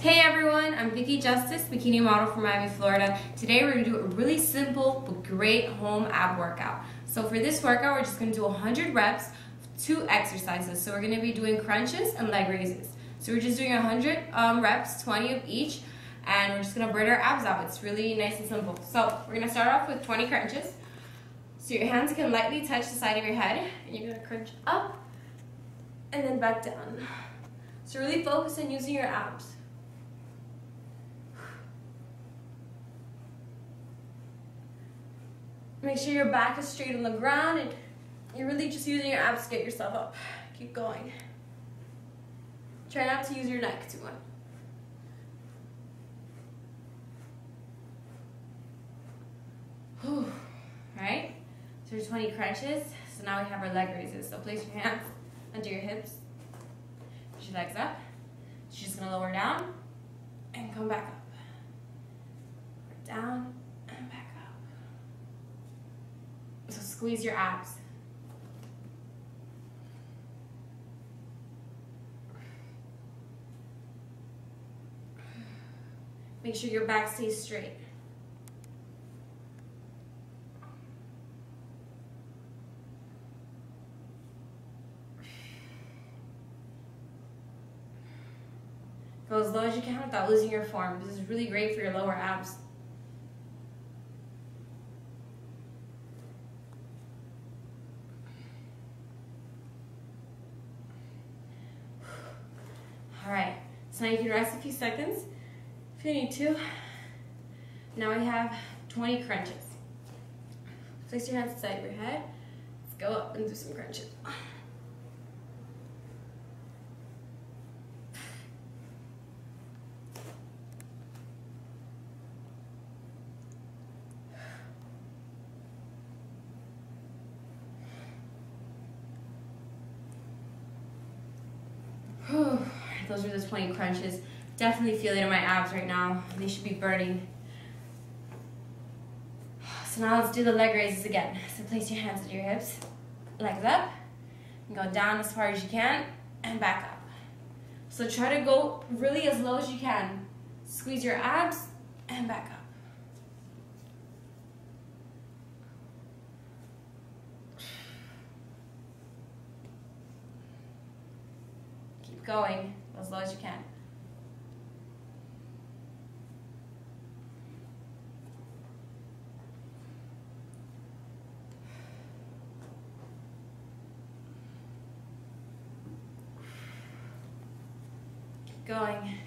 Hey everyone, I'm Vicki Justice, bikini model from Miami, Florida. Today we're gonna do a really simple but great home ab workout. So for this workout, we're just gonna do 100 reps, two exercises. So we're gonna be doing crunches and leg raises. So we're just doing 100 um, reps, 20 of each, and we're just gonna burn our abs out. It's really nice and simple. So we're gonna start off with 20 crunches. So your hands can lightly touch the side of your head, and you're gonna crunch up and then back down. So really focus on using your abs. Make sure your back is straight on the ground and you're really just using your abs to get yourself up. Keep going. Try not to use your neck too much. Whew. Alright, so there's 20 crunches. So now we have our leg raises. So place your hands under your hips. Push your legs up. She's just gonna lower down and come back up. Down and back up. So squeeze your abs. Make sure your back stays straight. Go as low as you can without losing your form. This is really great for your lower abs. All right, so now you can rest a few seconds if you need to. Now we have 20 crunches. Place your hands inside your head. Let's go up and do some crunches. Those are the 20 crunches. Definitely feel it in my abs right now. They should be burning. So now let's do the leg raises again. So place your hands at your hips, legs up, and go down as far as you can, and back up. So try to go really as low as you can. Squeeze your abs, and back up. Keep going as low as you can. Keep going.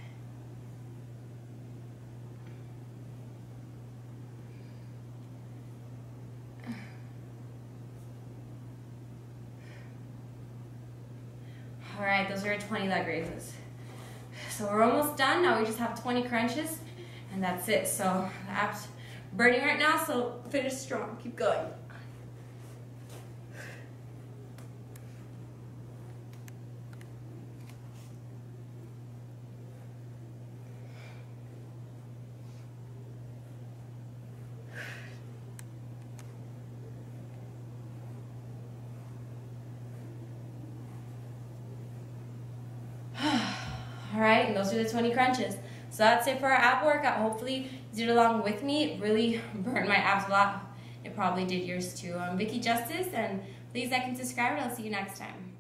All right, those are 20 leg raises. So we're almost done. Now we just have 20 crunches and that's it. So the abs burning right now, so finish strong. Keep going. All right, and those are the 20 crunches. So that's it for our ab workout. Hopefully you did along with me. It really burned my abs a lot. It probably did yours too. I'm Vicki Justice, and please like and subscribe, and I'll see you next time.